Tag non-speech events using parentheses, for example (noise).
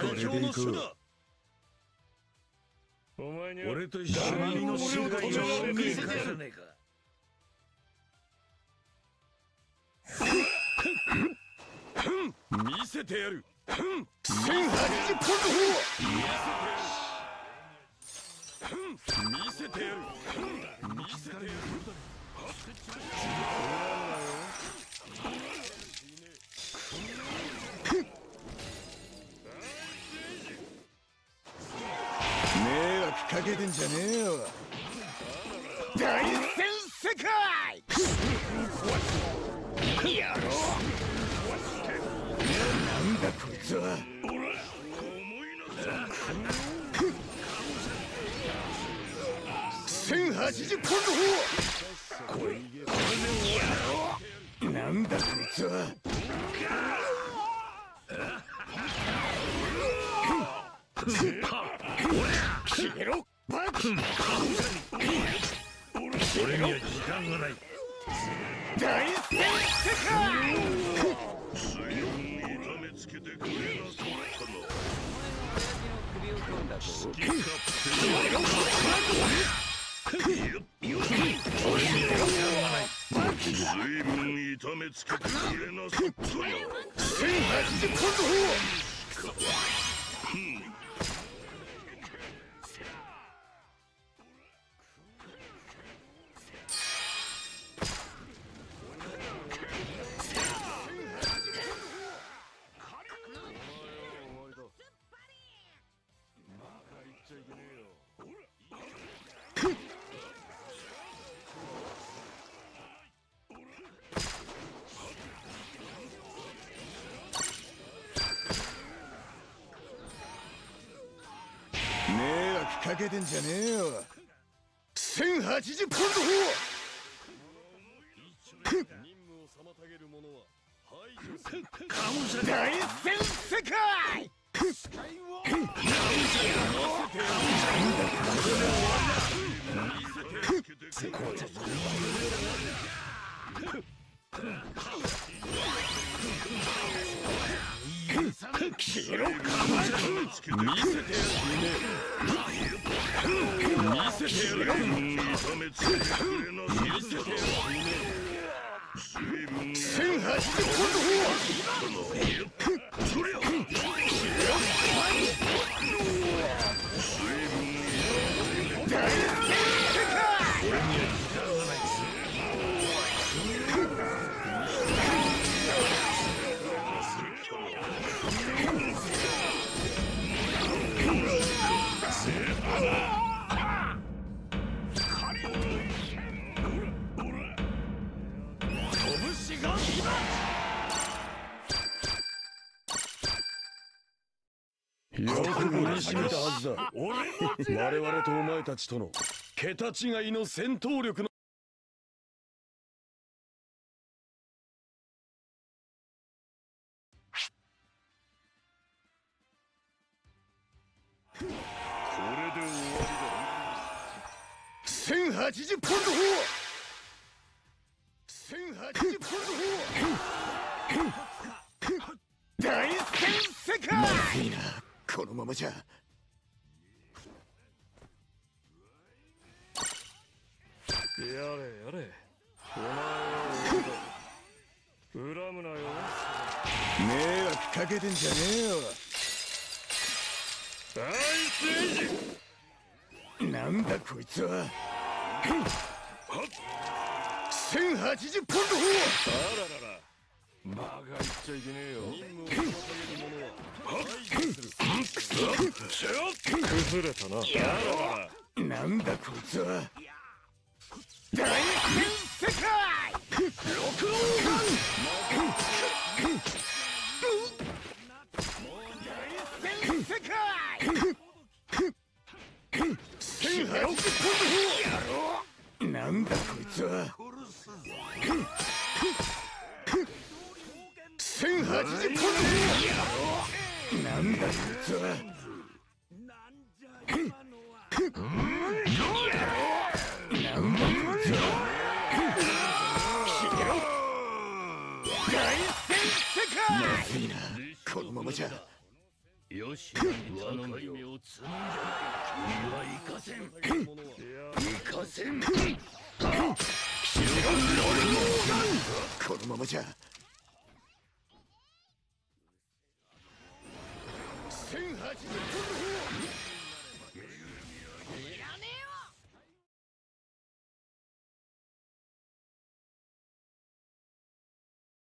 これでいこう。お前に俺と一緒にの瞬間を見せてやらねえか見せてやる1080ポンド見せてやる見せてやる迷んじゃねえよ。大戦世界。やろう。なんだこいつは。1080ポンド砲これやろう。なんだこいつは。消えろ (laughs) 俺には時間がない。大戦世界水温痛めつけてくれなかったな好き勝手随分痛めつけてくれなかったな1080ポンド砲迷惑かけてんじゃねえよ。1080ポンド砲大戦世界消えろつけて見せてやる見せてやる痛めつけてくれなかっ。たな随分1080よく身に染みたはずだ。我々とお前たちとの桁違いの戦闘力のこれで終わ1080ポンド砲1080ポンド砲大戦世界まずいなこのままじゃ。やれやれ。お前を恨むなよ。迷惑かけてんじゃねえよ。大政治。なんだこいつは。1080ポンドあららら。バカ言っちゃいけねえよ。任務を崩れたなあららら砲なんだこいつは大戦世界六王大戦世界1080ポンド砲なんだこいつは1080ポンドなんだこいつはなんだこいつは消えろ大戦世界まじゃよしに頼むよ君は行かせん行かせんこのままじゃ。深海之盾喷